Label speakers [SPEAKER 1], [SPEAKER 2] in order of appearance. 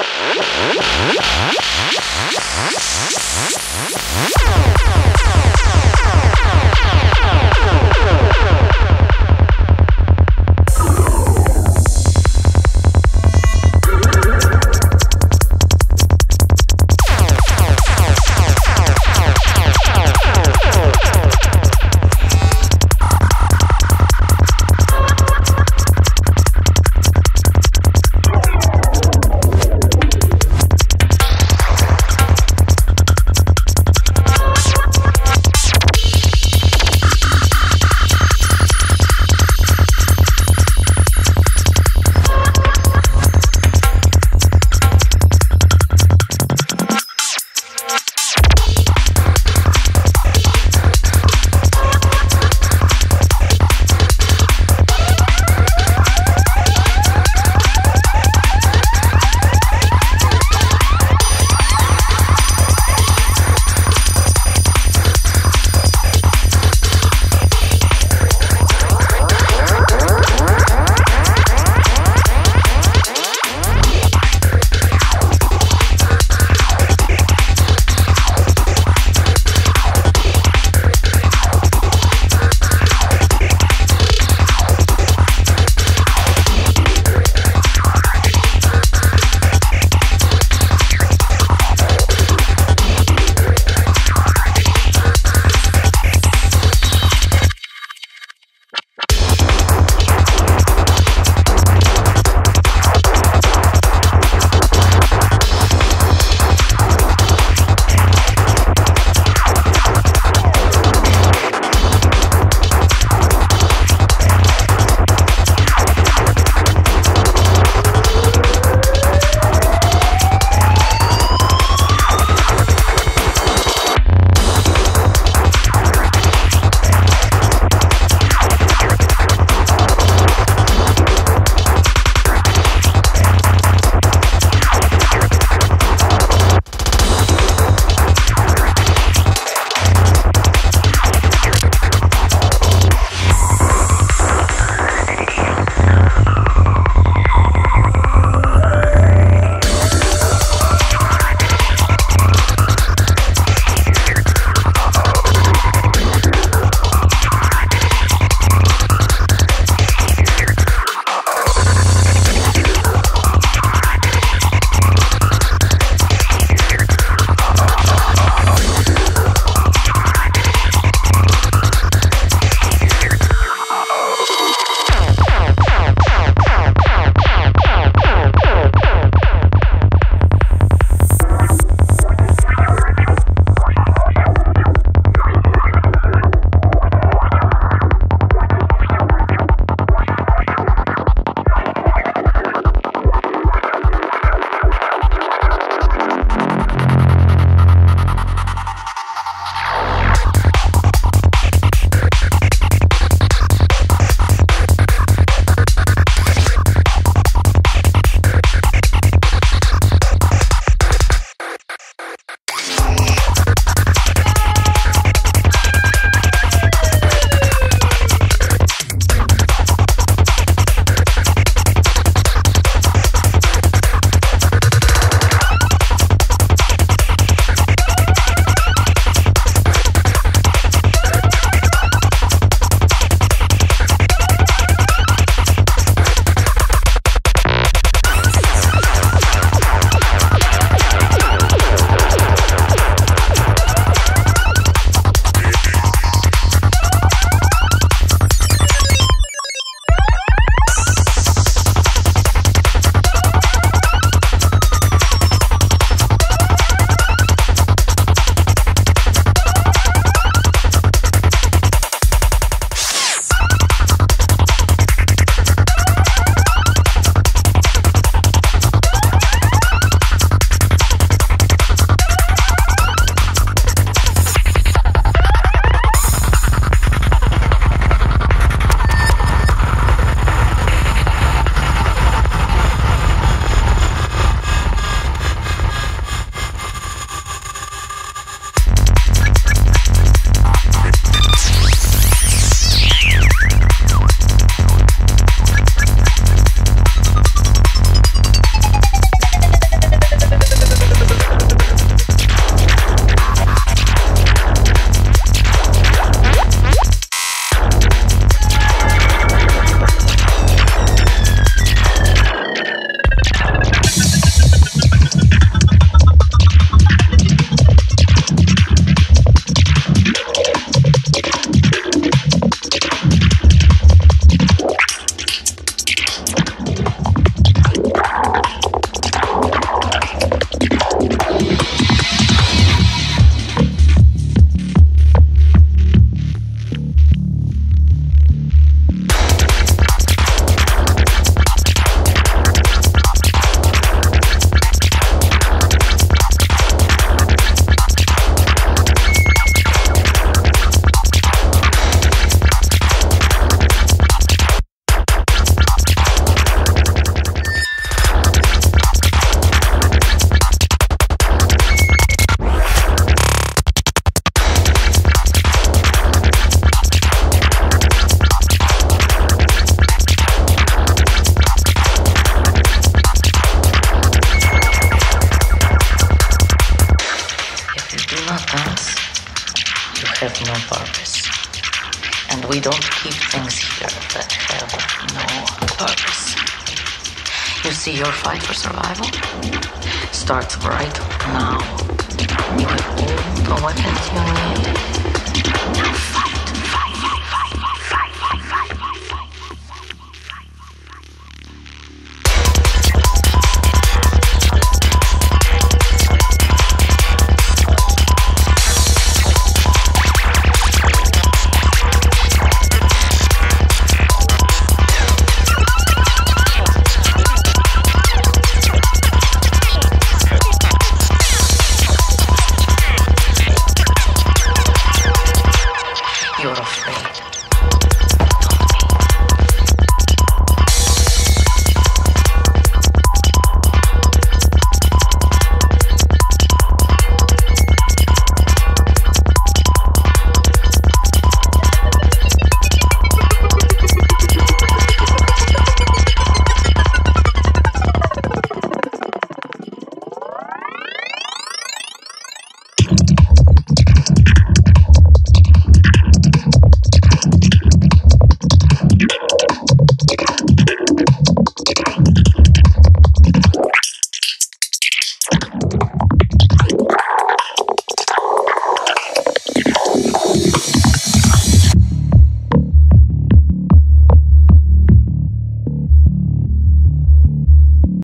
[SPEAKER 1] I'm sorry. Purpose. And we don't keep things here that have no purpose. You see, your fight for survival starts right now. You have all the weapons you need. Now fight.